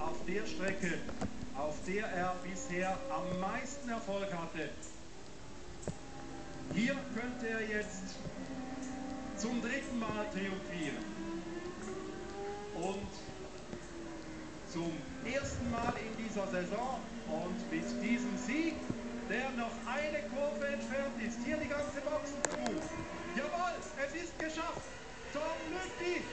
auf der Strecke, auf der er bisher am meisten Erfolg hatte. Hier könnte er jetzt zum dritten Mal triumphieren. Und zum ersten Mal in dieser Saison und mit diesem Sieg, der noch eine Kurve entfernt ist. Hier die ganze Boxencrew. Jawohl, es ist geschafft. Tom Lüttich